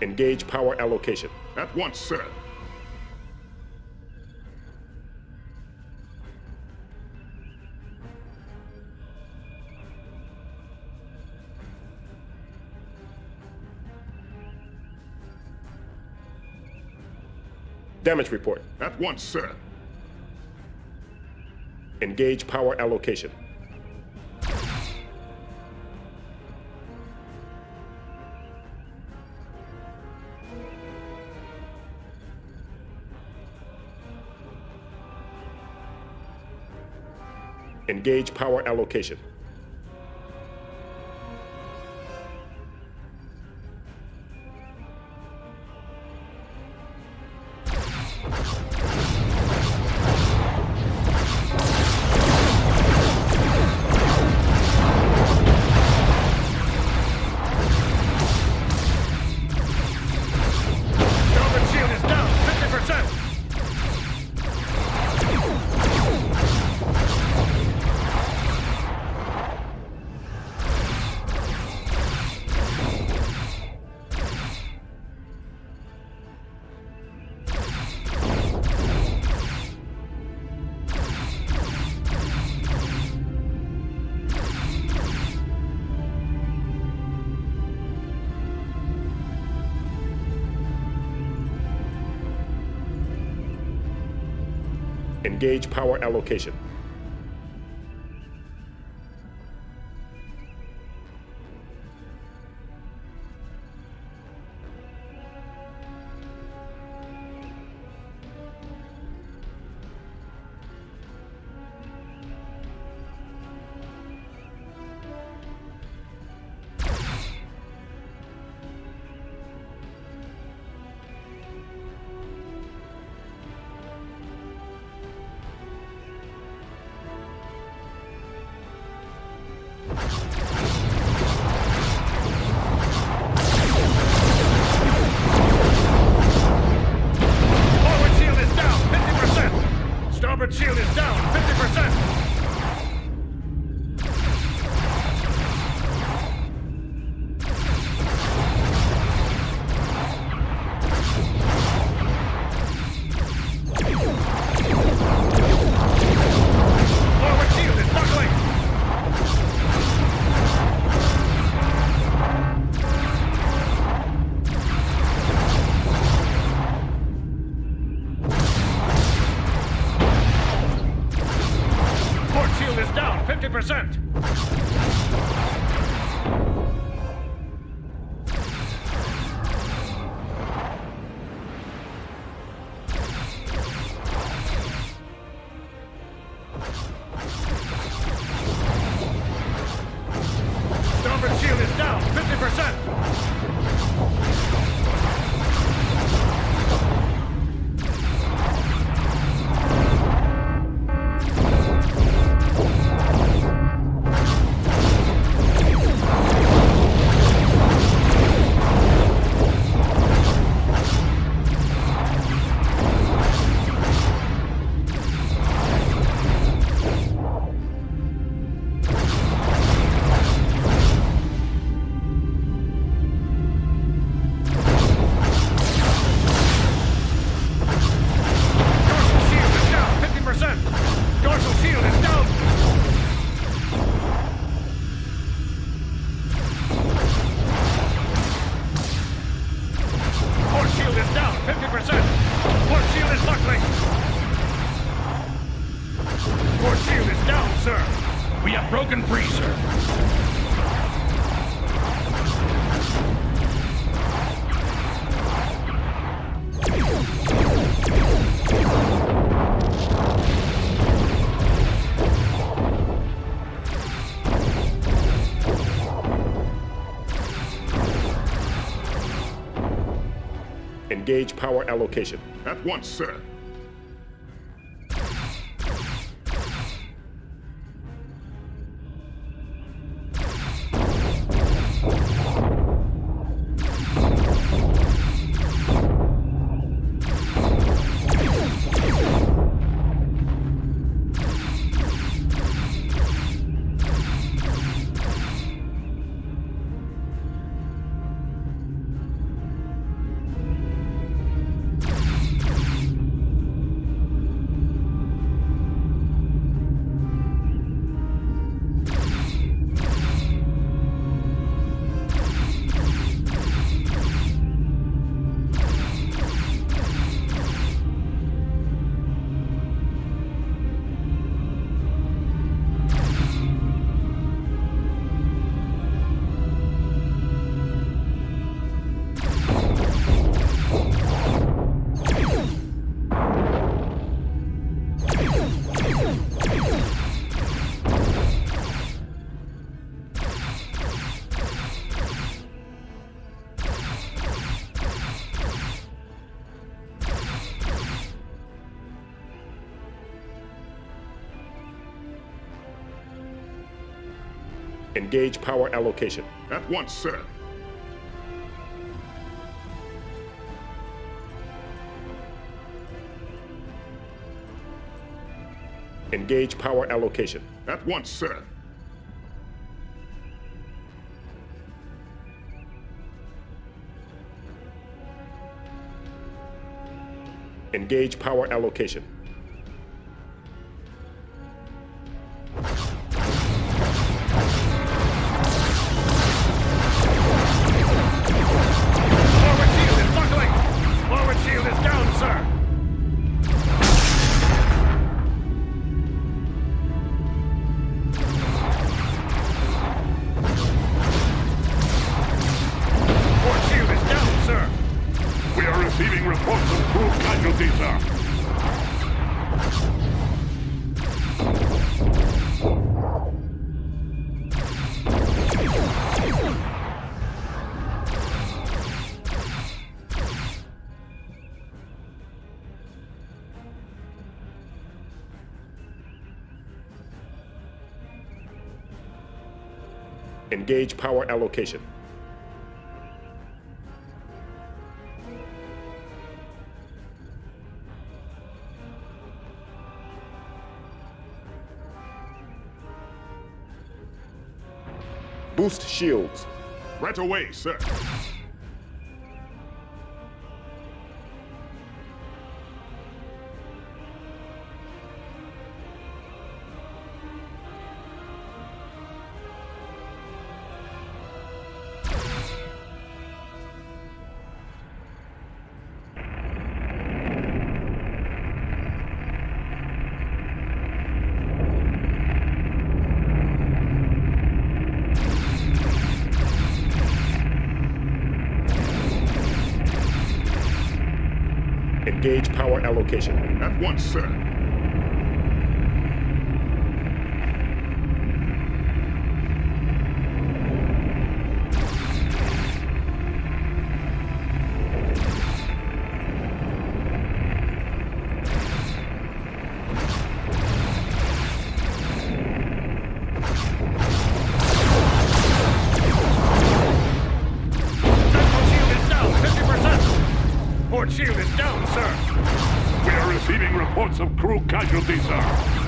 Engage power allocation. At once, sir. Damage report. At once, sir. Engage power allocation. Engage power allocation. Engage power allocation. Shield is down, Engage power allocation. At once, sir. Engage power allocation. At once, sir. Engage power allocation. At once, sir. Engage power allocation. Engage power allocation. Boost shields. Right away, sir. Engage power allocation. At once, sir. 50%! Shield is down, sir! We are receiving reports of crew casualties, sir.